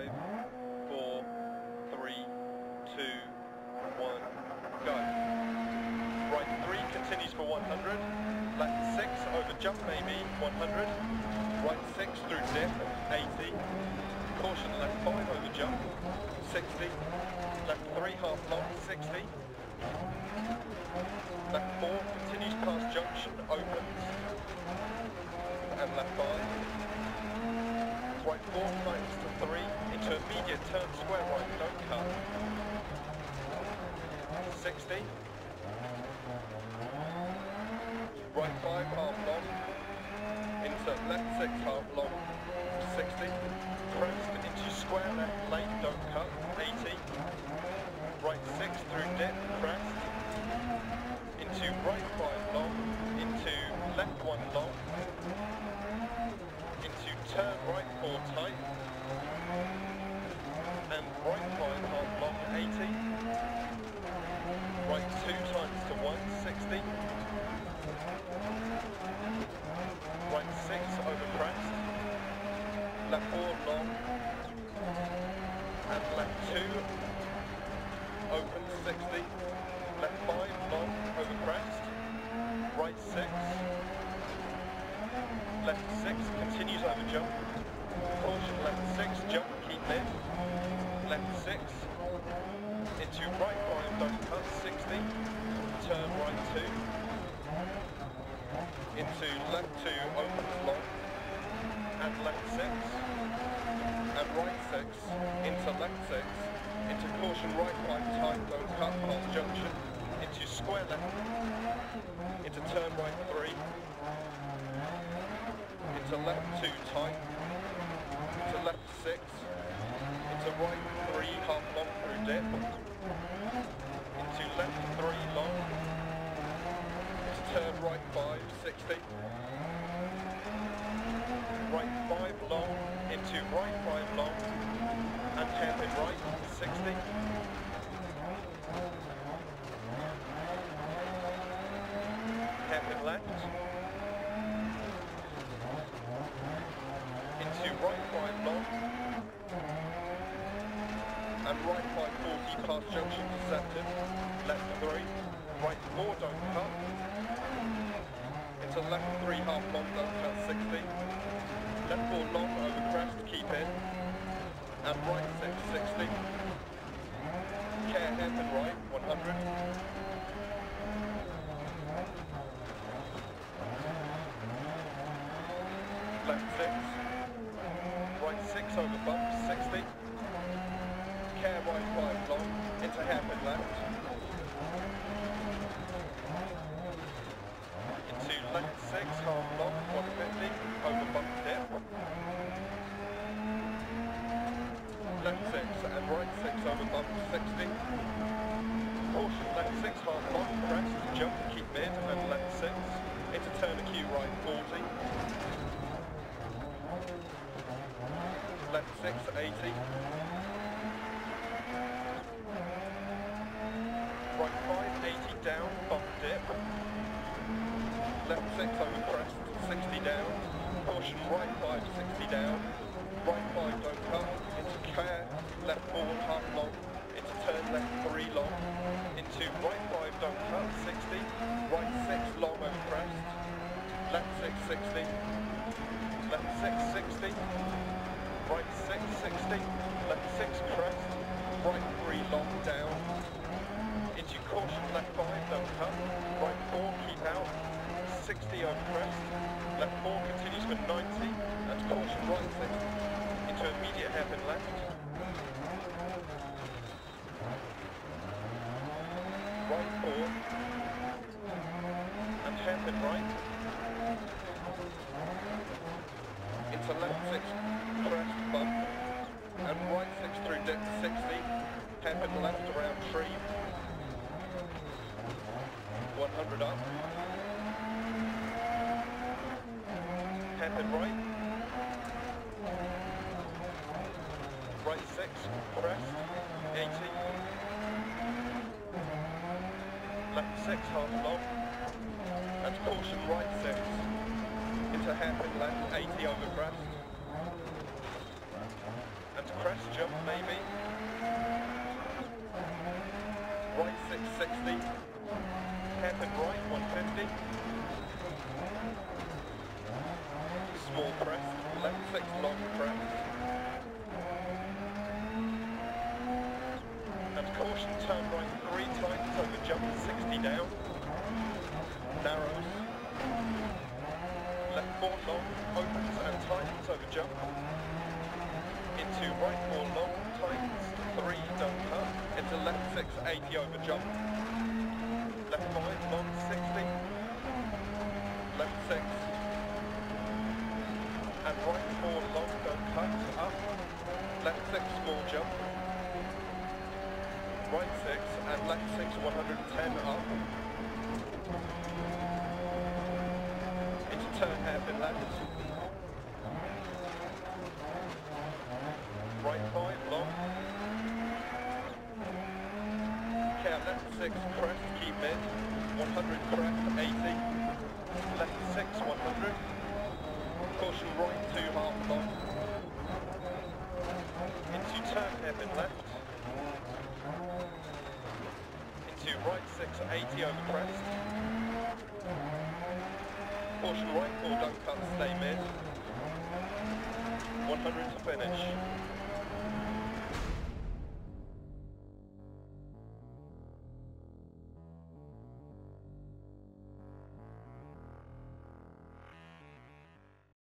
five, four, three, two, one, go. Right three continues for 100. Left six over jump maybe 100. Right six through dip 80. Caution left five over jump 60. Left three half long 60. Left four continues past junction opens. And left five. Right four times to three into turn square right, don't cut. 60. Right five half long. Into left six half long. 60. Crest into square left late, don't cut. 80. Right six through dip, crest. Into right five long. Into left one long. Into turn right four tight. And right five half long, 80. Right two times to one, 60. Right six over crest. Left four long. And left two. Open 60. Left five long over crest. Right six. Left six continues over jump. Caution left six, jump, keep mid. Left six. Into right five, don't cut, 60. Turn right two. Into left two, opens long. And left six. And right six. Into left six. Into caution right five, tight, don't cut, past junction. Into square left. Into turn right three. Into left two, tight. Into left six. Into right three, half long through dip. Into left three, long. Into turn right five, 60. Right five, long. Into right five, long. And hairpin right, 60. Hairpin left. Into right five, long. and right 540 past junction to Septon, left 3, right 4 don't cut, into left 3 half long don't 60, left 4 long over crest keep in, and right 6 60, care hairpin right 100, left 6, right 6 over bump 60, care right 5 long, into hairpin left, into the acute right 40, left 6, 80. 660, left 6 crest, right 3 long down. Into caution, left 5, don't cut, right 4, keep out, 60 over crest, left 4 continues for 90, that's caution right 6, into immediate hairpin left. Right 4, and hairpin right. Into left 6, crest, bump and right 6 through dip 60, hairpin left around tree, 100 up, hairpin right, right 6, crest, 80, left 6 half long, and caution right 6, into hairpin left, 80 over crest, 660. Captain and right, 150. Small crest, left 6 long press. And caution, turn right 3 times over jump 60 down. Narrows. Left 4 long, opens and tightens over jump. Into right 4 long, tightens, 3 don't cut. Into left 6, 80 over jump. Left 5 long, 60. Left 6. And right 4 long, don't cut, up. Left 6, small jump. Right 6 and left 6, 110 up. Into turn hairpin left. Right 5 long. Okay, left 6 crest, keep mid. 100 crest, 80. Left 6, 100. Caution right 2 half long. Into turn hairpin left. Into right 6, 80 over crest. Caution right 4, don't cut, stay mid. 100 to finish.